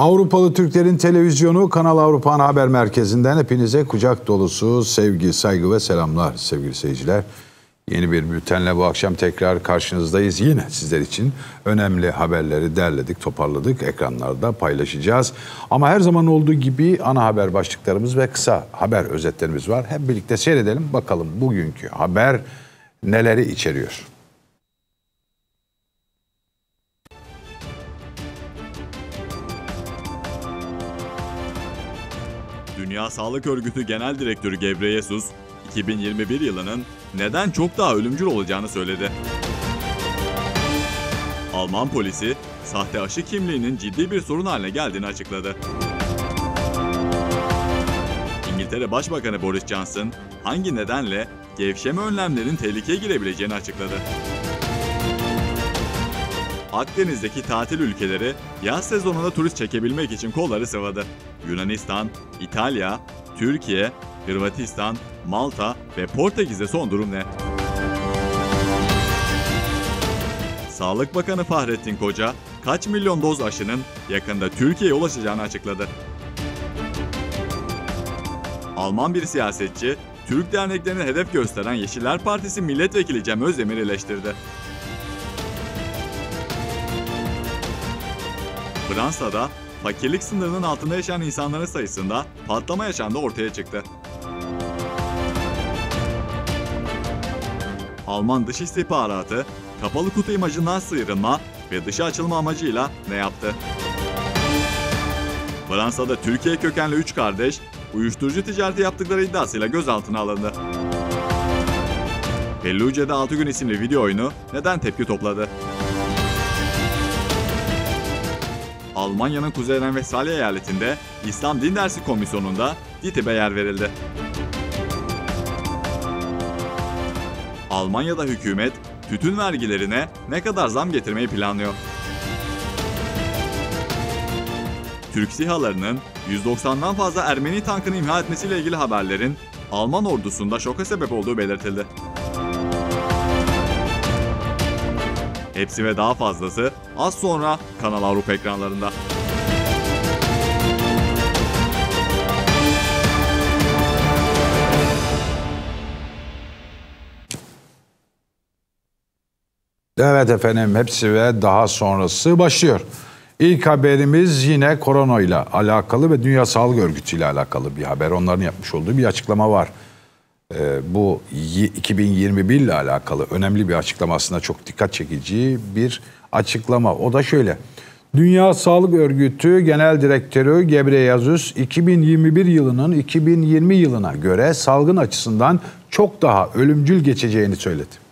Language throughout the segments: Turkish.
Avrupalı Türklerin televizyonu Kanal Avrupa Haber Merkezi'nden hepinize kucak dolusu sevgi, saygı ve selamlar sevgili seyirciler. Yeni bir bültenle bu akşam tekrar karşınızdayız. Yine sizler için önemli haberleri derledik, toparladık, ekranlarda paylaşacağız. Ama her zaman olduğu gibi ana haber başlıklarımız ve kısa haber özetlerimiz var. Hep birlikte seyredelim bakalım bugünkü haber neleri içeriyor. Dünya Sağlık Örgütü Genel Direktörü Gebreyesus, 2021 yılının neden çok daha ölümcül olacağını söyledi. Alman polisi, sahte aşı kimliğinin ciddi bir sorun haline geldiğini açıkladı. İngiltere Başbakanı Boris Johnson, hangi nedenle gevşeme önlemlerin tehlikeye girebileceğini açıkladı. Akdeniz'deki tatil ülkeleri yaz sezonunda turist çekebilmek için kolları sıvadı. Yunanistan, İtalya, Türkiye, Hırvatistan, Malta ve Portekiz'de son durum ne? Sağlık Bakanı Fahrettin Koca, kaç milyon doz aşının yakında Türkiye'ye ulaşacağını açıkladı. Alman bir siyasetçi, Türk derneklerini hedef gösteren Yeşiller Partisi milletvekili Cem Özdemir'i eleştirdi. Fransa'da fakirlik sınırının altında yaşayan insanların sayısında patlama yaşandığı ortaya çıktı. Alman Dış İstihbaratı kapalı kutu imajından sıyrılma ve dışa açılma amacıyla ne yaptı? Fransa'da Türkiye kökenli 3 kardeş uyuşturucu ticareti yaptıkları iddiasıyla gözaltına alındı. Pelluce'de 6 gün isimli video oyunu neden tepki topladı? Almanya'nın Kuzey Ren-Vesfalya eyaletinde İslam Din Dersi Komisyonu'nda DİTİB'e yer verildi. Almanya'da hükümet tütün vergilerine ne kadar zam getirmeyi planlıyor? Türk SİHA'larının 190'dan fazla Ermeni tankını imha etmesiyle ilgili haberlerin Alman ordusunda şoka sebep olduğu belirtildi. Hepsi ve daha fazlası az sonra Kanal Avrupa ekranlarında. Evet efendim hepsi ve daha sonrası başlıyor. İlk haberimiz yine korona ile alakalı ve Dünya Sağlık Örgütü ile alakalı bir haber. Onların yapmış olduğu bir açıklama var. Ee, bu 2021 ile alakalı önemli bir açıklama aslında çok dikkat çekici bir açıklama. O da şöyle. Dünya Sağlık Örgütü Genel Direktörü Gebreyesus 2021 yılının 2020 yılına göre salgın açısından çok daha ölümcül geçeceğini söyledi.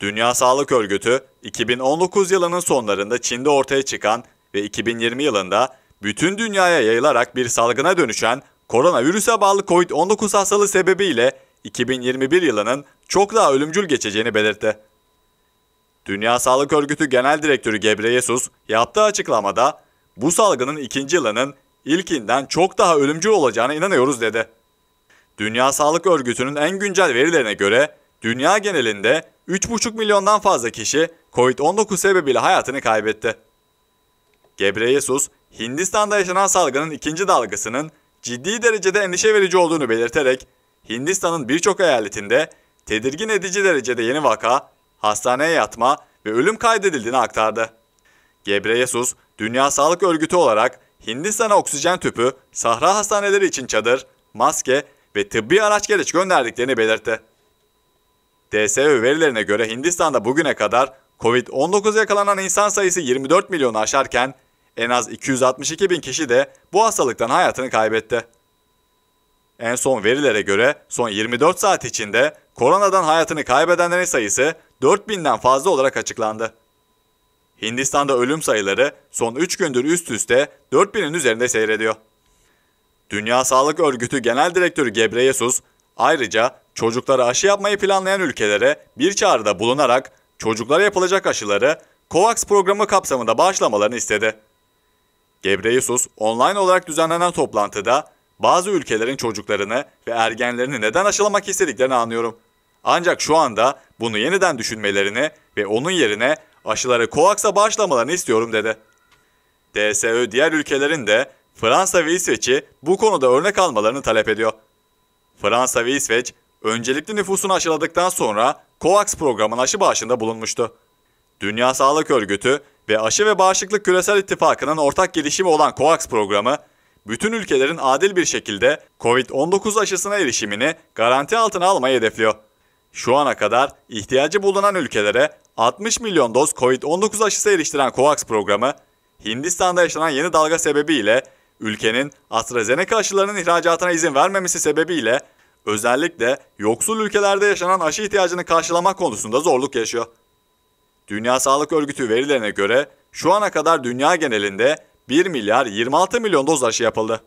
Dünya Sağlık Örgütü 2019 yılının sonlarında Çin'de ortaya çıkan ve 2020 yılında bütün dünyaya yayılarak bir salgına dönüşen koronavirüse bağlı COVID-19 hastalığı sebebiyle 2021 yılının çok daha ölümcül geçeceğini belirtti. Dünya Sağlık Örgütü Genel Direktörü Gebreyesus yaptığı açıklamada bu salgının ikinci yılının ilkinden çok daha ölümcül olacağına inanıyoruz dedi. Dünya Sağlık Örgütü'nün en güncel verilerine göre dünya genelinde 3,5 milyondan fazla kişi COVID-19 sebebiyle hayatını kaybetti. Gebreyesus, Hindistan'da yaşanan salgının ikinci dalgasının ciddi derecede endişe verici olduğunu belirterek Hindistan'ın birçok eyaletinde tedirgin edici derecede yeni vaka, hastaneye yatma ve ölüm kaydedildiğini aktardı. Gebreyesus, Dünya Sağlık Örgütü olarak Hindistan'a oksijen tüpü, sahra hastaneleri için çadır, maske ve tıbbi araç gereç gönderdiklerini belirtti. DSÖ verilerine göre Hindistan'da bugüne kadar Covid-19 yakalanan insan sayısı 24 milyonu aşarken en az 262 bin kişi de bu hastalıktan hayatını kaybetti. En son verilere göre son 24 saat içinde koronadan hayatını kaybedenlerin sayısı 4000'den fazla olarak açıklandı. Hindistan'da ölüm sayıları son 3 gündür üst üste 4000'in üzerinde seyrediyor. Dünya Sağlık Örgütü Genel Direktörü Gebreyesus ayrıca çocuklara aşı yapmayı planlayan ülkelere bir çağrıda bulunarak çocuklara yapılacak aşıları COVAX programı kapsamında bağışlamalarını istedi. Gebreyesus online olarak düzenlenen toplantıda bazı ülkelerin çocuklarını ve ergenlerini neden aşılamak istediklerini anlıyorum. Ancak şu anda bunu yeniden düşünmelerini ve onun yerine aşıları COVAX'a bağışlamalarını istiyorum dedi. DSÖ diğer ülkelerin de Fransa ve İsveç'i bu konuda örnek almalarını talep ediyor. Fransa ve İsveç öncelikli nüfusunu aşıladıktan sonra COVAX programının aşı bağışında bulunmuştu. Dünya Sağlık Örgütü ve Aşı ve Bağışıklık Küresel İttifakı'nın ortak gelişimi olan COVAX programı, bütün ülkelerin adil bir şekilde COVID-19 aşısına erişimini garanti altına almayı hedefliyor. Şu ana kadar ihtiyacı bulunan ülkelere 60 milyon doz COVID-19 aşısı eriştiren COVAX programı, Hindistan'da yaşanan yeni dalga sebebiyle ülkenin AstraZeneca aşılarının ihracatına izin vermemesi sebebiyle özellikle yoksul ülkelerde yaşanan aşı ihtiyacını karşılamak konusunda zorluk yaşıyor. Dünya Sağlık Örgütü verilerine göre şu ana kadar dünya genelinde 1 milyar 26 milyon doz aşı yapıldı.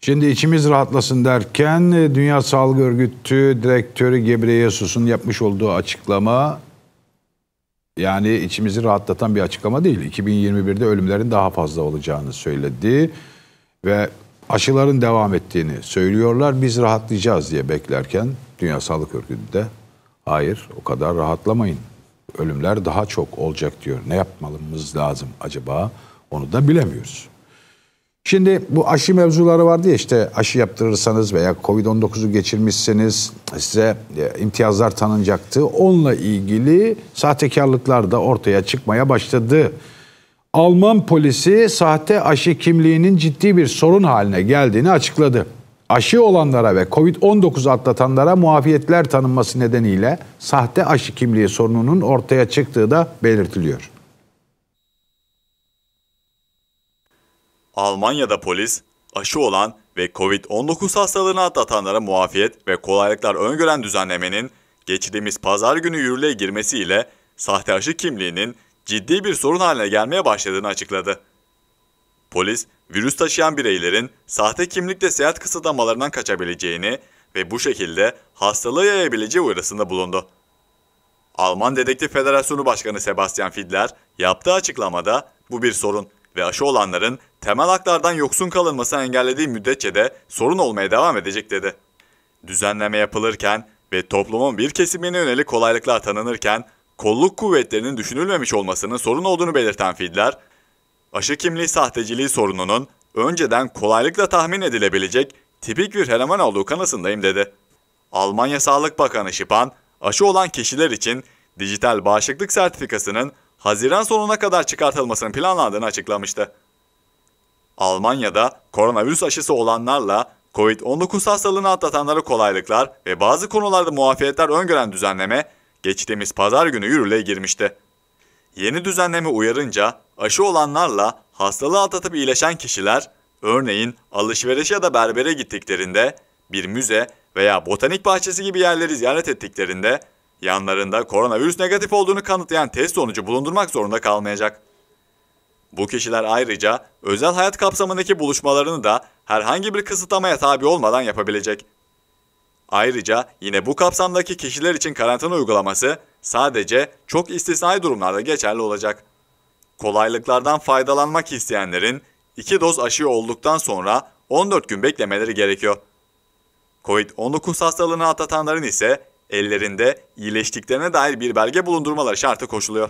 Şimdi içimiz rahatlasın derken Dünya Sağlık Örgütü Direktörü Gebreyesus'un yapmış olduğu açıklama yani içimizi rahatlatan bir açıklama değil. 2021'de ölümlerin daha fazla olacağını söyledi ve aşıların devam ettiğini söylüyorlar. Biz rahatlayacağız diye beklerken Dünya Sağlık Örgütü de hayır o kadar rahatlamayın. Ölümler daha çok olacak diyor. Ne yapmamız lazım acaba? Onu da bilemiyoruz. Şimdi bu aşı mevzuları vardı ya işte aşı yaptırırsanız veya Covid-19'u geçirmişseniz size e, imtiyazlar tanınacaktı. Onunla ilgili sahtekarlıklar da ortaya çıkmaya başladı. Alman polisi sahte aşı kimliğinin ciddi bir sorun haline geldiğini açıkladı. Aşı olanlara ve Covid-19 atlatanlara muafiyetler tanınması nedeniyle sahte aşı kimliği sorununun ortaya çıktığı da belirtiliyor. Almanya'da polis, aşı olan ve Covid-19 hastalığını atlatanlara muafiyet ve kolaylıklar öngören düzenlemenin geçtiğimiz pazar günü yürürlüğe girmesiyle sahte aşı kimliğinin ciddi bir sorun haline gelmeye başladığını açıkladı. Polis, virüs taşıyan bireylerin sahte kimlikle seyahat kısıtlamalarından kaçabileceğini ve bu şekilde hastalığı yayabileceği uyarısında bulundu. Alman Dedektif Federasyonu Başkanı Sebastian Fiedler yaptığı açıklamada bu bir sorun ve aşı olanların temel haklardan yoksun kalınmasını engellediği müddetçe de sorun olmaya devam edecek dedi. Düzenleme yapılırken ve toplumun bir kesimine yönelik kolaylıklar tanınırken kolluk kuvvetlerinin düşünülmemiş olmasının sorun olduğunu belirten Fiedler, aşı kimliği sahteciliği sorununun önceden kolaylıkla tahmin edilebilecek tipik bir fenomen olduğu kanısındayım dedi. Almanya Sağlık Bakanı Şipan, aşı olan kişiler için dijital bağışıklık sertifikasının Haziran sonuna kadar çıkartılmasının planlandığını açıklamıştı. Almanya'da koronavirüs aşısı olanlarla COVID-19 hastalığını atlatanlara kolaylıklar ve bazı konularda muafiyetler öngören düzenleme geçtiğimiz pazar günü yürürlüğe girmişti. Yeni düzenleme uyarınca aşı olanlarla hastalığı atlatıp iyileşen kişiler, örneğin alışveriş ya da berbere gittiklerinde, bir müze veya botanik bahçesi gibi yerleri ziyaret ettiklerinde yanlarında koronavirüs negatif olduğunu kanıtlayan test sonucu bulundurmak zorunda kalmayacak. Bu kişiler ayrıca özel hayat kapsamındaki buluşmalarını da herhangi bir kısıtlamaya tabi olmadan yapabilecek. Ayrıca yine bu kapsamdaki kişiler için karantina uygulaması sadece çok istisnai durumlarda geçerli olacak. Kolaylıklardan faydalanmak isteyenlerin 2 doz aşı olduktan sonra 14 gün beklemeleri gerekiyor. Covid-19 hastalığını atlatanların ise ellerinde iyileştiklerine dair bir belge bulundurmaları şartı koşuluyor.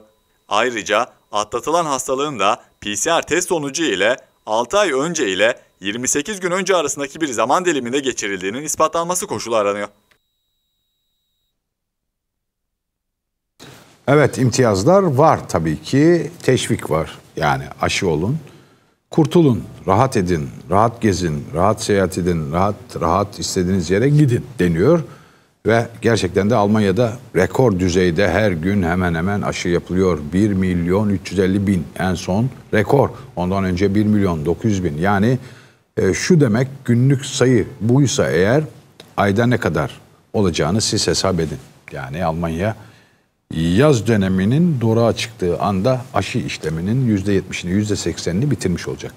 Ayrıca atlatılan hastalığın da PCR test sonucu ile 6 ay önce ile 28 gün önce arasındaki bir zaman diliminde geçirildiğinin ispatlanması koşulu aranıyor. Evet imtiyazlar var tabii ki. Teşvik var. Yani aşı olun. Kurtulun, rahat edin, rahat gezin, rahat seyahat edin, rahat rahat istediğiniz yere gidin deniyor. Ve gerçekten de Almanya'da rekor düzeyde her gün hemen hemen aşı yapılıyor. 1 milyon 350 bin en son rekor. Ondan önce 1 milyon 900 bin. Yani e, şu demek günlük sayı buysa eğer ayda ne kadar olacağını siz hesap edin. Yani Almanya yaz döneminin doğruğa çıktığı anda aşı işleminin %70'ini %80'ini bitirmiş olacak.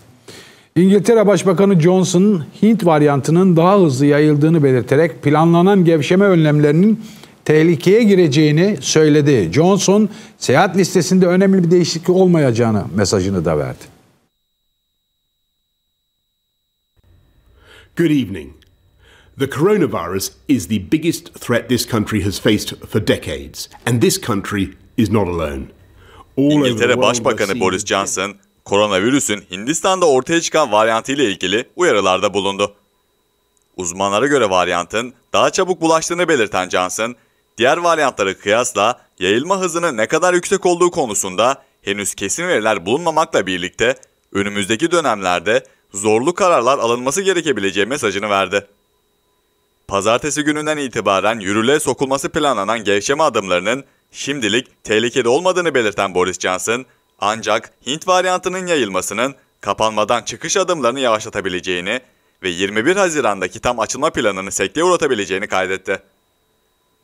İngiltere Başbakanı Johnson, Hint varyantının daha hızlı yayıldığını belirterek planlanan gevşeme önlemlerinin tehlikeye gireceğini söyledi. Johnson, seyahat listesinde önemli bir değişiklik olmayacağını mesajını da verdi. Good evening. The coronavirus is the biggest threat this country has faced for decades, and this country is not alone. All İngiltere Başbakanı Boris Johnson, koronavirüsün Hindistan'da ortaya çıkan varyantı ile ilgili uyarılarda bulundu. Uzmanlara göre varyantın daha çabuk bulaştığını belirten Johnson, diğer varyantlara kıyasla yayılma hızının ne kadar yüksek olduğu konusunda henüz kesin veriler bulunmamakla birlikte önümüzdeki dönemlerde zorlu kararlar alınması gerekebileceği mesajını verdi. Pazartesi gününden itibaren yürürlüğe sokulması planlanan gevşeme adımlarının şimdilik tehlikede olmadığını belirten Boris Johnson, ancak Hint varyantının yayılmasının kapanmadan çıkış adımlarını yavaşlatabileceğini ve 21 Haziran'daki tam açılma planını sekteye uğratabileceğini kaydetti.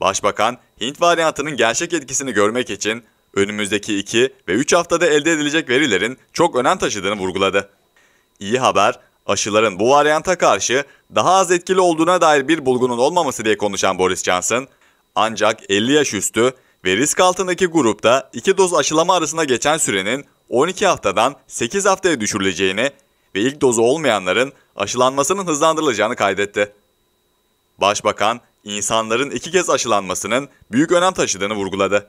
Başbakan, Hint varyantının gerçek etkisini görmek için önümüzdeki 2 ve 3 haftada elde edilecek verilerin çok önem taşıdığını vurguladı. İyi haber, aşıların bu varyanta karşı daha az etkili olduğuna dair bir bulgunun olmaması diye konuşan Boris Johnson, ancak 50 yaş üstü ve risk altındaki grupta 2 doz aşılama arasında geçen sürenin 12 haftadan 8 haftaya düşürüleceğini ve ilk dozu olmayanların aşılanmasının hızlandırılacağını kaydetti. Başbakan, insanların iki kez aşılanmasının büyük önem taşıdığını vurguladı.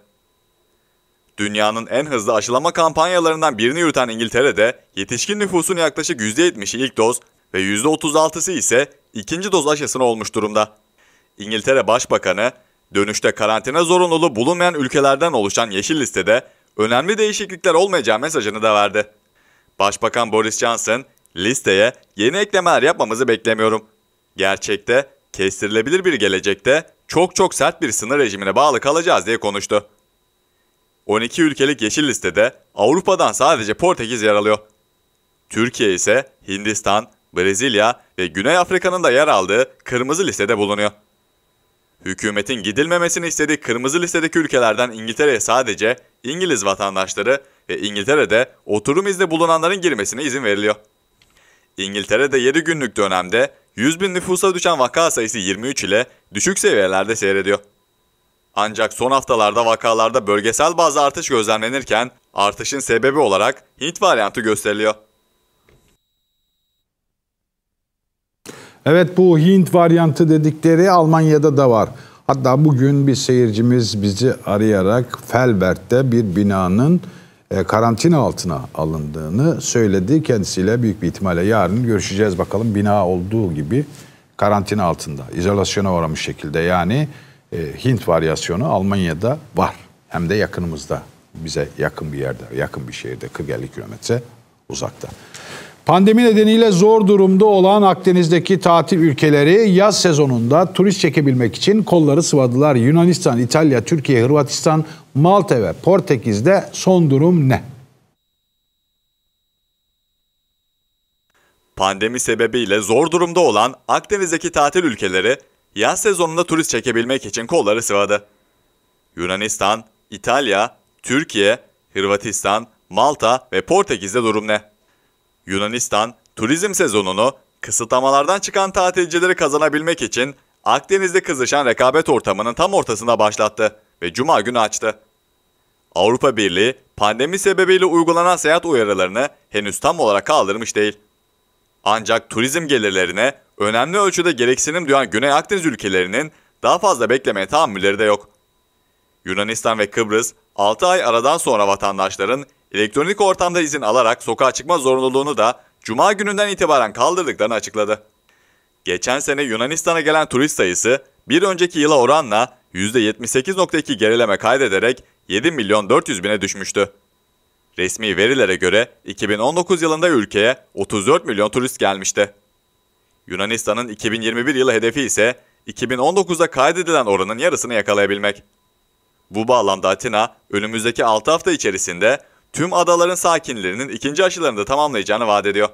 Dünyanın en hızlı aşılama kampanyalarından birini yürüten İngiltere'de yetişkin nüfusun yaklaşık %70'i ilk doz ve %36'sı ise ikinci doz aşısını olmuş durumda. İngiltere Başbakanı, dönüşte karantina zorunluluğu bulunmayan ülkelerden oluşan yeşil listede önemli değişiklikler olmayacağı mesajını da verdi. Başbakan Boris Johnson, listeye yeni eklemeler yapmamızı beklemiyorum. Gerçekte, kestirilebilir bir gelecekte çok çok sert bir sınır rejimine bağlı kalacağız diye konuştu. 12 ülkelik yeşil listede Avrupa'dan sadece Portekiz yer alıyor. Türkiye ise Hindistan, Brezilya ve Güney Afrika'nın da yer aldığı kırmızı listede bulunuyor. Hükümetin gidilmemesini istediği kırmızı listedeki ülkelerden İngiltere'ye sadece İngiliz vatandaşları ve İngiltere'de oturum izni bulunanların girmesine izin veriliyor. İngiltere'de 7 günlük dönemde 100 bin nüfusa düşen vaka sayısı 23 ile düşük seviyelerde seyrediyor. Ancak son haftalarda vakalarda bölgesel bazı artış gözlemlenirken artışın sebebi olarak Hint varyantı gösteriliyor. Evet bu Hint varyantı dedikleri Almanya'da da var. Hatta bugün bir seyircimiz bizi arayarak Felbert'te bir binanın e, karantina altına alındığını söyledi. Kendisiyle büyük bir ihtimalle yarın görüşeceğiz bakalım. Bina olduğu gibi karantina altında, izolasyona uğramış şekilde. Yani e, Hint varyasyonu Almanya'da var. Hem de yakınımızda. Bize yakın bir yerde, yakın bir şehirde 40-50 kilometre uzakta. Pandemi nedeniyle zor durumda olan Akdeniz'deki tatil ülkeleri yaz sezonunda turist çekebilmek için kolları sıvadılar. Yunanistan, İtalya, Türkiye, Hırvatistan, Malta ve Portekiz'de son durum ne? Pandemi sebebiyle zor durumda olan Akdeniz'deki tatil ülkeleri yaz sezonunda turist çekebilmek için kolları sıvadı. Yunanistan, İtalya, Türkiye, Hırvatistan, Malta ve Portekiz'de durum ne? Yunanistan, turizm sezonunu kısıtlamalardan çıkan tatilcileri kazanabilmek için Akdeniz'de kızışan rekabet ortamının tam ortasında başlattı ve Cuma günü açtı. Avrupa Birliği, pandemi sebebiyle uygulanan seyahat uyarılarını henüz tam olarak kaldırmış değil. Ancak turizm gelirlerine önemli ölçüde gereksinim duyan Güney Akdeniz ülkelerinin daha fazla beklemeye tahammülleri de yok. Yunanistan ve Kıbrıs 6 ay aradan sonra vatandaşların elektronik ortamda izin alarak sokağa çıkma zorunluluğunu da Cuma gününden itibaren kaldırdıklarını açıkladı. Geçen sene Yunanistan'a gelen turist sayısı bir önceki yıla oranla %78.2 gerileme kaydederek 7 milyon 400 bine düşmüştü. Resmi verilere göre 2019 yılında ülkeye 34 milyon turist gelmişti. Yunanistan'ın 2021 yılı hedefi ise 2019'da kaydedilen oranın yarısını yakalayabilmek. Bu bağlamda Atina önümüzdeki 6 hafta içerisinde tüm adaların sakinlerinin ikinci aşılarını da tamamlayacağını vaat ediyor.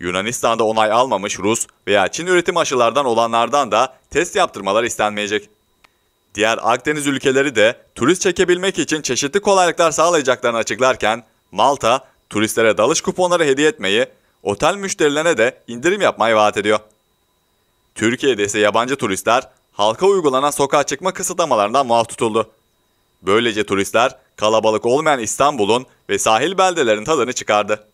Yunanistan'da onay almamış Rus veya Çin üretim aşılardan olanlardan da test yaptırmalar istenmeyecek. Diğer Akdeniz ülkeleri de turist çekebilmek için çeşitli kolaylıklar sağlayacaklarını açıklarken Malta turistlere dalış kuponları hediye etmeyi, otel müşterilerine de indirim yapmayı vaat ediyor. Türkiye'de ise yabancı turistler halka uygulanan sokağa çıkma kısıtlamalarından muaf tutuldu. Böylece turistler kalabalık olmayan İstanbul'un ve sahil beldelerin tadını çıkardı.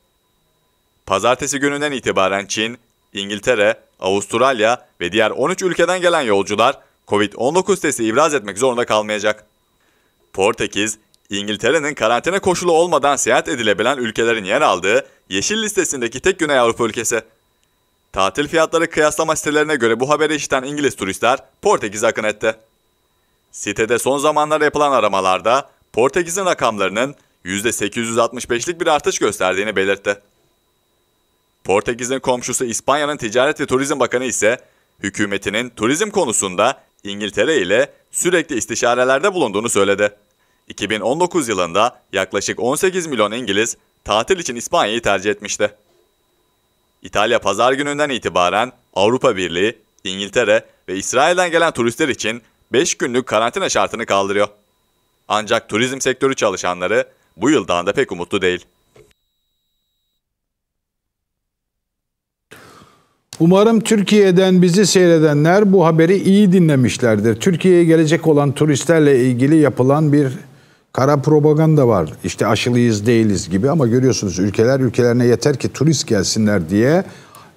Pazartesi gününden itibaren Çin, İngiltere, Avustralya ve diğer 13 ülkeden gelen yolcular Covid-19 testi ibraz etmek zorunda kalmayacak. Portekiz, İngiltere'nin karantina koşulu olmadan seyahat edilebilen ülkelerin yer aldığı yeşil listesindeki tek Güney Avrupa ülkesi. Tatil fiyatları kıyaslama sitelerine göre bu haberi işiten İngiliz turistler Portekiz'e akın etti. Sitede son zamanlarda yapılan aramalarda Portekiz'in rakamlarının %865'lik bir artış gösterdiğini belirtti. Portekiz'in komşusu İspanya'nın Ticaret ve Turizm Bakanı ise hükümetinin turizm konusunda İngiltere ile sürekli istişarelerde bulunduğunu söyledi. 2019 yılında yaklaşık 18 milyon İngiliz tatil için İspanya'yı tercih etmişti. İtalya pazar gününden itibaren Avrupa Birliği, İngiltere ve İsrail'den gelen turistler için 5 günlük karantina şartını kaldırıyor. Ancak turizm sektörü çalışanları bu yıldan da pek umutlu değil. Umarım Türkiye'den bizi seyredenler bu haberi iyi dinlemişlerdir. Türkiye'ye gelecek olan turistlerle ilgili yapılan bir kara propaganda var. İşte aşılıyız değiliz gibi ama görüyorsunuz ülkeler ülkelerine yeter ki turist gelsinler diye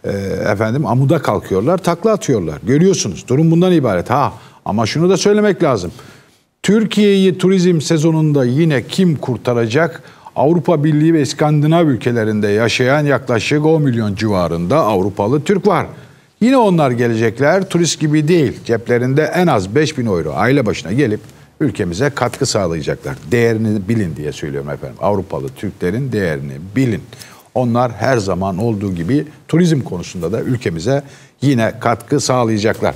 e, efendim amuda kalkıyorlar, takla atıyorlar. Görüyorsunuz. Durum bundan ibaret. Ha ama şunu da söylemek lazım. Türkiye'yi turizm sezonunda yine kim kurtaracak? Avrupa Birliği ve İskandinav ülkelerinde yaşayan yaklaşık 10 milyon civarında Avrupalı Türk var. Yine onlar gelecekler turist gibi değil ceplerinde en az 5000 euro aile başına gelip ülkemize katkı sağlayacaklar. Değerini bilin diye söylüyorum efendim. Avrupalı Türklerin değerini bilin. Onlar her zaman olduğu gibi turizm konusunda da ülkemize yine katkı sağlayacaklar.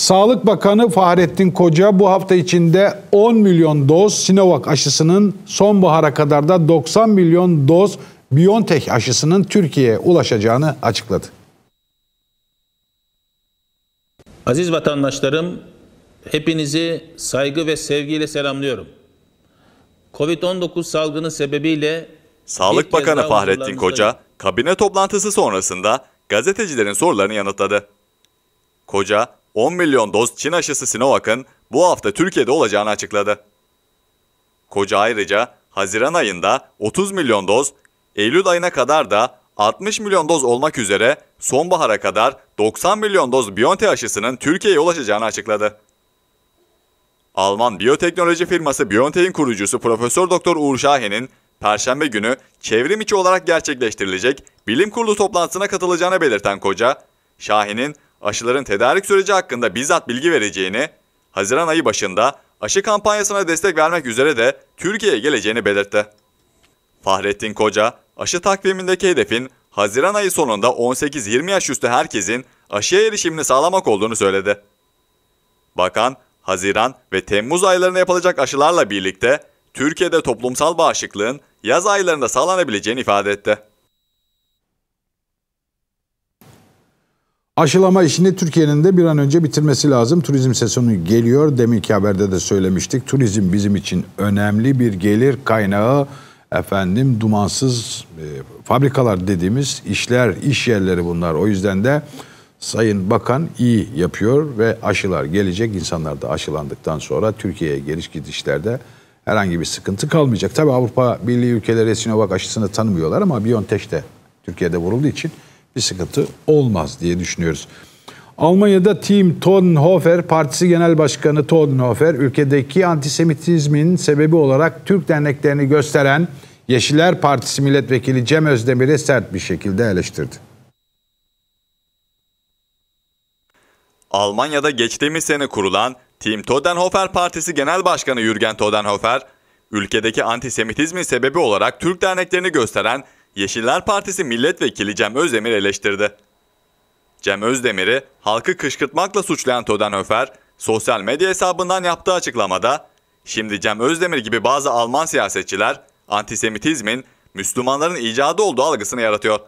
Sağlık Bakanı Fahrettin Koca bu hafta içinde 10 milyon doz Sinovac aşısının sonbahara kadar da 90 milyon doz BioNTech aşısının Türkiye'ye ulaşacağını açıkladı. Aziz vatandaşlarım, hepinizi saygı ve sevgiyle selamlıyorum. Covid-19 salgını sebebiyle Sağlık Bakanı Fahrettin Koca kabine toplantısı sonrasında gazetecilerin sorularını yanıtladı. Koca 10 milyon doz Çin aşısı Sinovac'ın bu hafta Türkiye'de olacağını açıkladı. Koca ayrıca Haziran ayında 30 milyon doz, Eylül ayına kadar da 60 milyon doz olmak üzere sonbahara kadar 90 milyon doz BioNTech aşısının Türkiye'ye ulaşacağını açıkladı. Alman biyoteknoloji firması BioNTech'in kurucusu Profesör Doktor Uğur Şahin'in Perşembe günü çevrim içi olarak gerçekleştirilecek bilim kurulu toplantısına katılacağını belirten Koca, Şahin'in aşıların tedarik süreci hakkında bizzat bilgi vereceğini, Haziran ayı başında aşı kampanyasına destek vermek üzere de Türkiye'ye geleceğini belirtti. Fahrettin Koca, aşı takvimindeki hedefin Haziran ayı sonunda 18-20 yaş üstü herkesin aşıya erişimini sağlamak olduğunu söyledi. Bakan, Haziran ve Temmuz aylarında yapılacak aşılarla birlikte Türkiye'de toplumsal bağışıklığın yaz aylarında sağlanabileceğini ifade etti. Aşılama işini Türkiye'nin de bir an önce bitirmesi lazım. Turizm sezonu geliyor. Deminki haberde de söylemiştik. Turizm bizim için önemli bir gelir kaynağı. Efendim dumansız e, fabrikalar dediğimiz işler, iş yerleri bunlar. O yüzden de Sayın Bakan iyi yapıyor ve aşılar gelecek. İnsanlar da aşılandıktan sonra Türkiye'ye geliş gidişlerde herhangi bir sıkıntı kalmayacak. Tabi Avrupa Birliği ülkeleri Sinovac aşısını tanımıyorlar ama BioNTech de Türkiye'de vurulduğu için bir sıkıntı olmaz diye düşünüyoruz. Almanya'da Team Todenhofer Partisi Genel Başkanı Todenhofer ülkedeki antisemitizmin sebebi olarak Türk derneklerini gösteren Yeşiller Partisi Milletvekili Cem Özdemir'i sert bir şekilde eleştirdi. Almanya'da geçtiğimiz sene kurulan Team Todenhofer Partisi Genel Başkanı Jürgen Todenhofer, ülkedeki antisemitizmin sebebi olarak Türk derneklerini gösteren Yeşiller Partisi Milletvekili Cem Özdemir eleştirdi. Cem Özdemir'i halkı kışkırtmakla suçlayan Todenhofer, sosyal medya hesabından yaptığı açıklamada, şimdi Cem Özdemir gibi bazı Alman siyasetçiler antisemitizmin Müslümanların icadı olduğu algısını yaratıyor.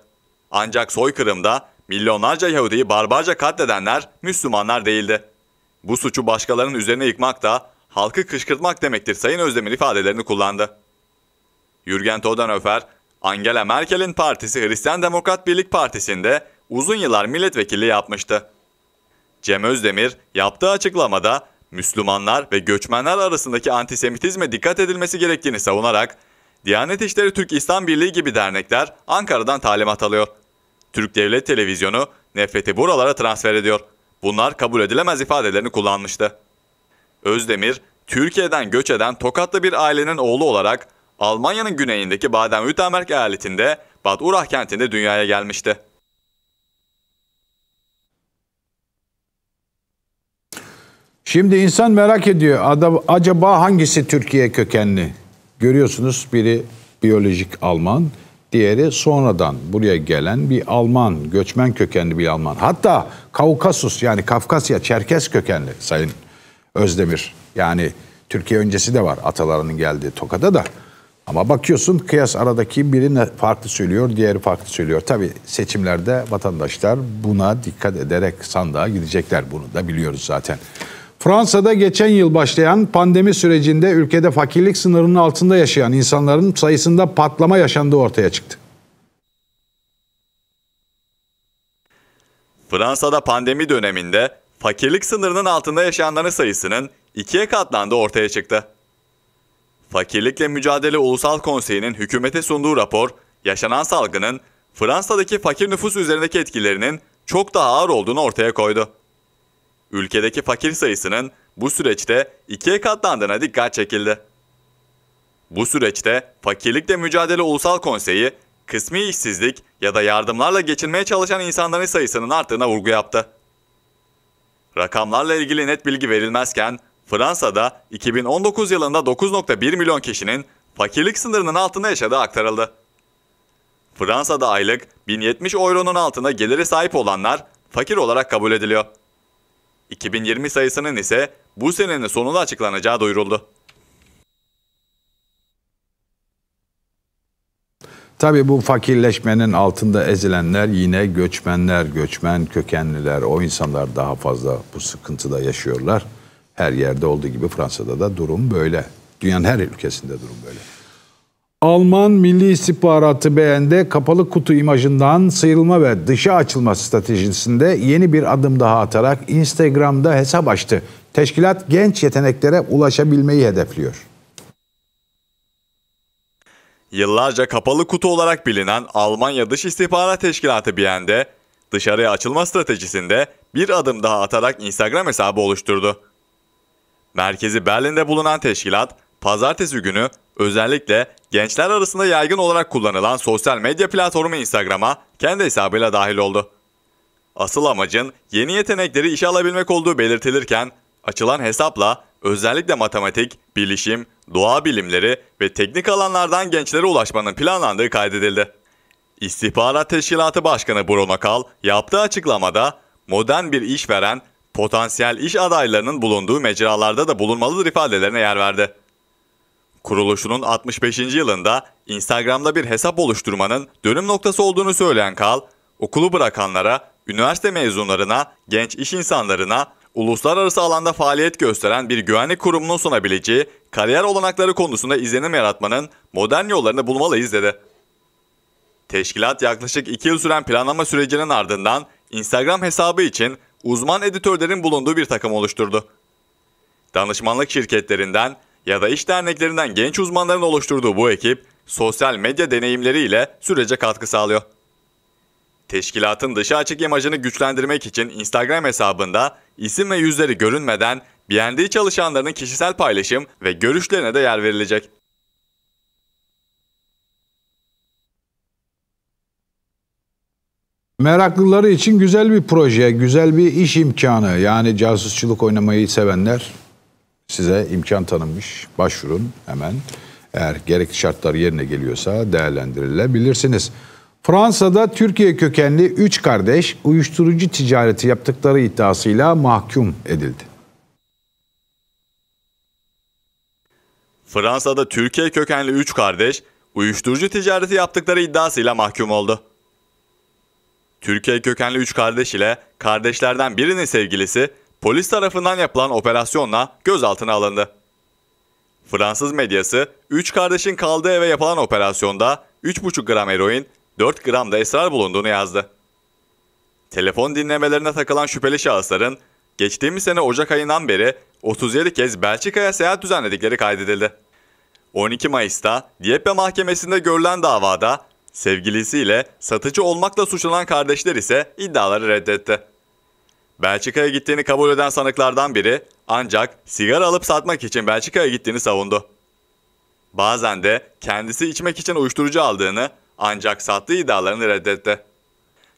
Ancak soykırımda milyonlarca Yahudi'yi barbarca katledenler Müslümanlar değildi. Bu suçu başkalarının üzerine yıkmak da halkı kışkırtmak demektir Sayın Özdemir ifadelerini kullandı. Jürgen Todenhofer, Angela Merkel'in partisi Hristiyan Demokrat Birlik Partisi'nde uzun yıllar milletvekili yapmıştı. Cem Özdemir yaptığı açıklamada Müslümanlar ve göçmenler arasındaki antisemitizme dikkat edilmesi gerektiğini savunarak Diyanet İşleri Türk İslam Birliği gibi dernekler Ankara'dan talimat alıyor. Türk Devlet Televizyonu nefreti buralara transfer ediyor. Bunlar kabul edilemez ifadelerini kullanmıştı. Özdemir, Türkiye'den göç eden Tokatlı bir ailenin oğlu olarak Almanya'nın güneyindeki Baden-Württemberg eyaletinde Bad Urach kentinde dünyaya gelmişti. Şimdi insan merak ediyor. Adam, acaba hangisi Türkiye kökenli? Görüyorsunuz biri biyolojik Alman, diğeri sonradan buraya gelen bir Alman, göçmen kökenli bir Alman. Hatta Kaukasus yani Kafkasya, Çerkes kökenli Sayın Özdemir. Yani Türkiye öncesi de var atalarının geldiği Tokat'a da. Ama bakıyorsun kıyas aradaki biri farklı söylüyor, diğeri farklı söylüyor. Tabii seçimlerde vatandaşlar buna dikkat ederek sandığa gidecekler. Bunu da biliyoruz zaten. Fransa'da geçen yıl başlayan pandemi sürecinde ülkede fakirlik sınırının altında yaşayan insanların sayısında patlama yaşandığı ortaya çıktı. Fransa'da pandemi döneminde fakirlik sınırının altında yaşayanların sayısının ikiye katlandığı ortaya çıktı. Fakirlikle Mücadele Ulusal Konseyi'nin hükümete sunduğu rapor, yaşanan salgının Fransa'daki fakir nüfus üzerindeki etkilerinin çok daha ağır olduğunu ortaya koydu. Ülkedeki fakir sayısının bu süreçte ikiye katlandığına dikkat çekildi. Bu süreçte Fakirlikle Mücadele Ulusal Konseyi, kısmi işsizlik ya da yardımlarla geçinmeye çalışan insanların sayısının arttığına vurgu yaptı. Rakamlarla ilgili net bilgi verilmezken Fransa'da 2019 yılında 9.1 milyon kişinin fakirlik sınırının altında yaşadığı aktarıldı. Fransa'da aylık 1070 euronun altında geliri sahip olanlar fakir olarak kabul ediliyor. 2020 sayısının ise bu senenin sonunda açıklanacağı duyuruldu. Tabii bu fakirleşmenin altında ezilenler yine göçmenler, göçmen kökenliler, o insanlar daha fazla bu sıkıntıda yaşıyorlar. Her yerde olduğu gibi Fransa'da da durum böyle. Dünyanın her ülkesinde durum böyle. Alman Milli İstihbaratı beğendi kapalı kutu imajından sıyrılma ve dışa açılma stratejisinde yeni bir adım daha atarak Instagram'da hesap açtı. Teşkilat genç yeteneklere ulaşabilmeyi hedefliyor. Yıllarca kapalı kutu olarak bilinen Almanya Dış İstihbarat Teşkilatı BND, dışarıya açılma stratejisinde bir adım daha atarak Instagram hesabı oluşturdu. Merkezi Berlin'de bulunan teşkilat, pazartesi günü özellikle gençler arasında yaygın olarak kullanılan sosyal medya platformu Instagram'a kendi hesabıyla dahil oldu. Asıl amacın yeni yetenekleri işe alabilmek olduğu belirtilirken, açılan hesapla özellikle matematik, bilişim, doğa bilimleri ve teknik alanlardan gençlere ulaşmanın planlandığı kaydedildi. İstihbarat Teşkilatı Başkanı Bruno Kal yaptığı açıklamada modern bir işveren potansiyel iş adaylarının bulunduğu mecralarda da bulunmalıdır ifadelerine yer verdi. Kuruluşunun 65. yılında Instagram'da bir hesap oluşturmanın dönüm noktası olduğunu söyleyen Kal, okulu bırakanlara, üniversite mezunlarına, genç iş insanlarına, uluslararası alanda faaliyet gösteren bir güvenlik kurumunun sunabileceği kariyer olanakları konusunda izlenim yaratmanın modern yollarını bulmalıyız dedi. Teşkilat yaklaşık 2 yıl süren planlama sürecinin ardından Instagram hesabı için uzman editörlerin bulunduğu bir takım oluşturdu. Danışmanlık şirketlerinden ya da iş derneklerinden genç uzmanların oluşturduğu bu ekip sosyal medya deneyimleriyle sürece katkı sağlıyor. Teşkilatın dışa açık imajını güçlendirmek için Instagram hesabında isim ve yüzleri görünmeden BND çalışanlarının kişisel paylaşım ve görüşlerine de yer verilecek. Meraklıları için güzel bir proje, güzel bir iş imkanı. Yani casusçuluk oynamayı sevenler size imkan tanınmış. Başvurun hemen. Eğer gerekli şartlar yerine geliyorsa değerlendirilebilirsiniz. Fransa'da Türkiye kökenli 3 kardeş uyuşturucu ticareti yaptıkları iddiasıyla mahkum edildi. Fransa'da Türkiye kökenli 3 kardeş uyuşturucu ticareti yaptıkları iddiasıyla mahkum oldu. Türkiye kökenli 3 kardeş ile kardeşlerden birinin sevgilisi polis tarafından yapılan operasyonla gözaltına alındı. Fransız medyası 3 kardeşin kaldığı eve yapılan operasyonda 3,5 gram eroin, 4 gram da esrar bulunduğunu yazdı. Telefon dinlemelerine takılan şüpheli şahısların geçtiğimiz sene Ocak ayından beri 37 kez Belçika'ya seyahat düzenledikleri kaydedildi. 12 Mayıs'ta Dieppe Mahkemesi'nde görülen davada Sevgilisiyle satıcı olmakla suçlanan kardeşler ise iddiaları reddetti. Belçika'ya gittiğini kabul eden sanıklardan biri ancak sigara alıp satmak için Belçika'ya gittiğini savundu. Bazen de kendisi içmek için uyuşturucu aldığını ancak sattığı iddialarını reddetti.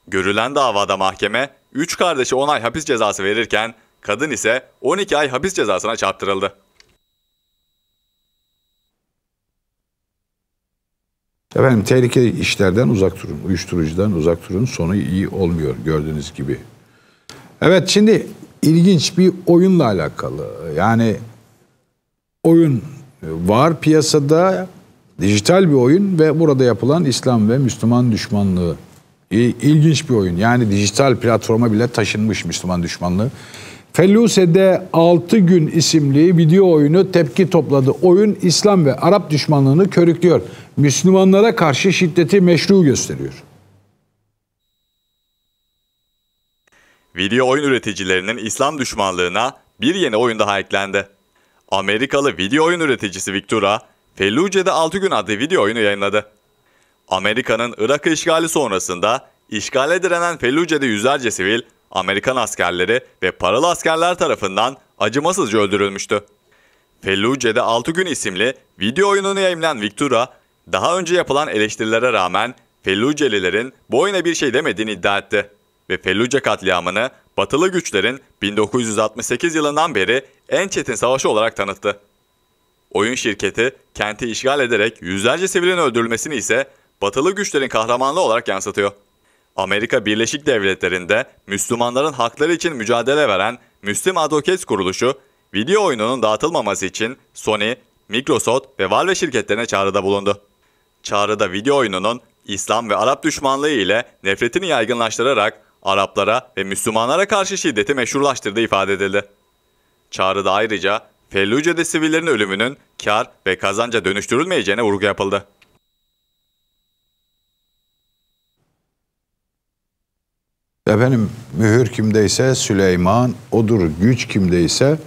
Görülen davada mahkeme 3 kardeşe 10 ay hapis cezası verirken kadın ise 12 ay hapis cezasına çarptırıldı. Efendim tehlikeli işlerden uzak durun. Uyuşturucudan uzak durun. Sonu iyi olmuyor gördüğünüz gibi. Evet şimdi ilginç bir oyunla alakalı. Yani oyun var piyasada dijital bir oyun ve burada yapılan İslam ve Müslüman düşmanlığı. İlginç bir oyun. Yani dijital platforma bile taşınmış Müslüman düşmanlığı. Felluse'de 6 gün isimli video oyunu tepki topladı. Oyun İslam ve Arap düşmanlığını körüklüyor. Müslümanlara karşı şiddeti meşru gösteriyor. Video oyun üreticilerinin İslam düşmanlığına bir yeni oyun daha eklendi. Amerikalı video oyun üreticisi Victura, Felluce'de 6 gün adlı video oyunu yayınladı. Amerika'nın Irak'ı işgali sonrasında işgale direnen Felluce'de yüzlerce sivil, Amerikan askerleri ve paralı askerler tarafından acımasızca öldürülmüştü. Felluce'de 6 gün isimli video oyununu yayınlayan Victura, daha önce yapılan eleştirilere rağmen Fellucelilerin bu oyuna bir şey demediğini iddia etti. Ve Felluce katliamını batılı güçlerin 1968 yılından beri en çetin savaşı olarak tanıttı. Oyun şirketi kenti işgal ederek yüzlerce sivilin öldürülmesini ise batılı güçlerin kahramanlığı olarak yansıtıyor. Amerika Birleşik Devletleri'nde Müslümanların hakları için mücadele veren Müslim Advocates kuruluşu, video oyununun dağıtılmaması için Sony, Microsoft ve Valve şirketlerine çağrıda bulundu. Çağrıda video oyununun İslam ve Arap düşmanlığı ile nefretini yaygınlaştırarak Araplara ve Müslümanlara karşı şiddeti meşrulaştırdığı ifade edildi. Çağrıda ayrıca Felluce'de sivillerin ölümünün kar ve kazanca dönüştürülmeyeceğine vurgu yapıldı. Efendim mühür kimdeyse Süleyman odur. Güç kimdeyse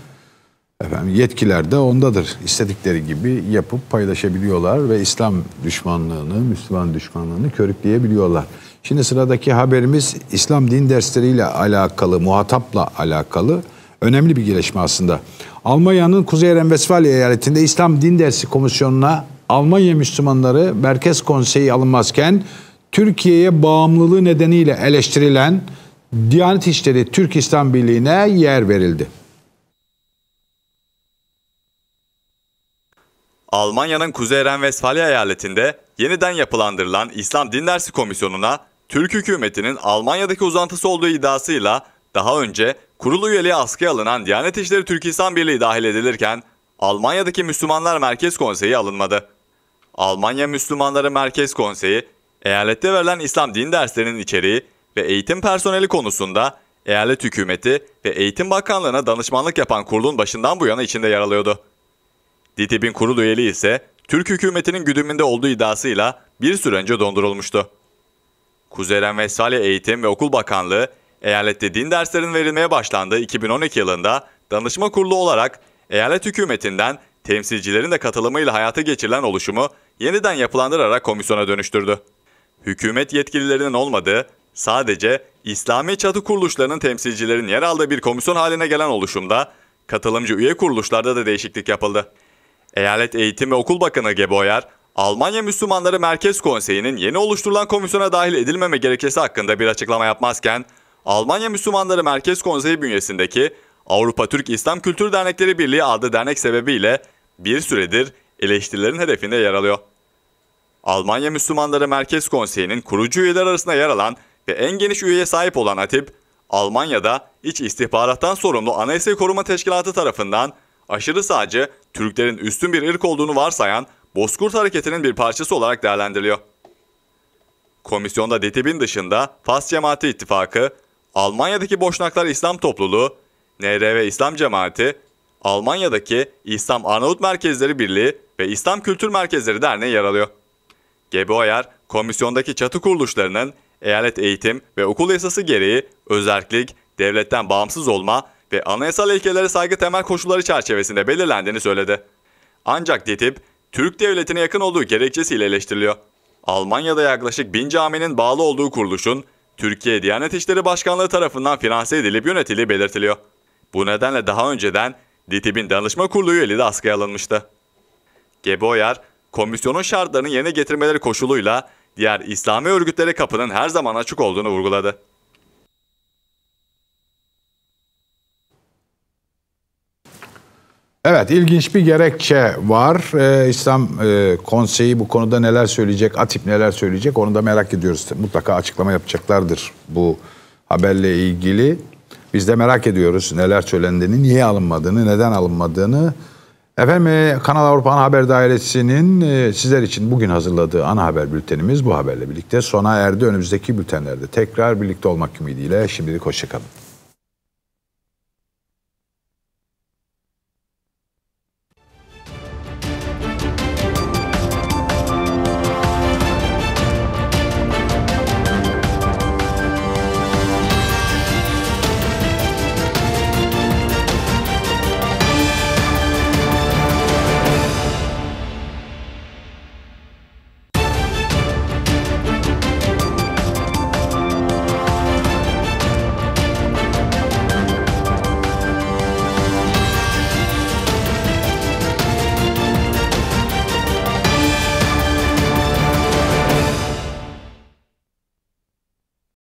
efendim yetkiler de ondadır. İstedikleri gibi yapıp paylaşabiliyorlar ve İslam düşmanlığını, Müslüman düşmanlığını körükleyebiliyorlar. Şimdi sıradaki haberimiz İslam din dersleriyle alakalı, muhatapla alakalı önemli bir gelişme aslında. Almanya'nın Kuzey Ren-Vesfalya eyaletinde İslam Din Dersi Komisyonu'na Almanya Müslümanları Merkez Konseyi alınmazken Türkiye'ye bağımlılığı nedeniyle eleştirilen Diyanet İşleri Türk İslam Birliği'ne yer verildi. Almanya'nın Kuzey Ren-Vesfalya eyaletinde yeniden yapılandırılan İslam Din Dersi Komisyonu'na Türk hükümetinin Almanya'daki uzantısı olduğu iddiasıyla daha önce kurulu üyeliğe askıya alınan Diyanet İşleri Türk İslam Birliği dahil edilirken Almanya'daki Müslümanlar Merkez Konseyi alınmadı. Almanya Müslümanları Merkez Konseyi, eyalette verilen İslam din derslerinin içeriği ve eğitim personeli konusunda eyalet hükümeti ve Eğitim Bakanlığı'na danışmanlık yapan kurulun başından bu yana içinde yer alıyordu. DİTİB'in kurul üyeliği ise Türk hükümetinin güdümünde olduğu iddiasıyla bir süre önce dondurulmuştu. Kuzey Ren-Vesfalya Eğitim ve Okul Bakanlığı, eyalette din derslerinin verilmeye başlandığı 2012 yılında danışma kurulu olarak eyalet hükümetinden temsilcilerin de katılımıyla hayata geçirilen oluşumu yeniden yapılandırarak komisyona dönüştürdü. Hükümet yetkililerinin olmadığı, sadece İslami çatı kuruluşlarının temsilcilerin yer aldığı bir komisyon haline gelen oluşumda, katılımcı üye kuruluşlarda da değişiklik yapıldı. Eyalet Eğitim ve Okul Bakanı Geboyer, Almanya Müslümanları Merkez Konseyi'nin yeni oluşturulan komisyona dahil edilmeme gerekçesi hakkında bir açıklama yapmazken, Almanya Müslümanları Merkez Konseyi bünyesindeki Avrupa Türk İslam Kültür Dernekleri Birliği adlı dernek sebebiyle bir süredir eleştirilerin hedefinde yer alıyor. Almanya Müslümanları Merkez Konseyi'nin kurucu üyeler arasında yer alan ve en geniş üyeye sahip olan Hatip, Almanya'da iç istihbarattan sorumlu Anayasa Koruma Teşkilatı tarafından aşırı sağcı, Türklerin üstün bir ırk olduğunu varsayan Bozkurt Hareketi'nin bir parçası olarak değerlendiriliyor. Komisyonda DİTİB'in dışında Fas Cemaati İttifakı, Almanya'daki Boşnaklar İslam Topluluğu, NRV İslam Cemaati, Almanya'daki İslam Arnavut Merkezleri Birliği ve İslam Kültür Merkezleri Derneği yer alıyor. Geboyer, komisyondaki çatı kuruluşlarının eyalet eğitim ve okul yasası gereği özerklik, devletten bağımsız olma ve anayasal ilkelere saygı temel koşulları çerçevesinde belirlendiğini söyledi. Ancak DİTİB, Türk devletine yakın olduğu gerekçesiyle eleştiriliyor. Almanya'da yaklaşık bin caminin bağlı olduğu kuruluşun Türkiye Diyanet İşleri Başkanlığı tarafından finanse edilip yönetildiği belirtiliyor. Bu nedenle daha önceden DİTİB'in danışma kurulu üyeliği de askıya alınmıştı. Geboyer, komisyonun şartlarını yerine getirmeleri koşuluyla diğer İslami örgütlere kapının her zaman açık olduğunu vurguladı. Evet ilginç bir gerekçe var. Ee, İslam e, Konseyi bu konuda neler söyleyecek, ATİP neler söyleyecek onu da merak ediyoruz. Mutlaka açıklama yapacaklardır bu haberle ilgili. Biz de merak ediyoruz neler söylendiğini, niye alınmadığını, neden alınmadığını. Efendim e, Kanal Avrupa Ana Haber Dairesi'nin e, sizler için bugün hazırladığı ana haber bültenimiz bu haberle birlikte sona erdi. Önümüzdeki bültenlerde tekrar birlikte olmak ümidiyle şimdilik hoşçakalın.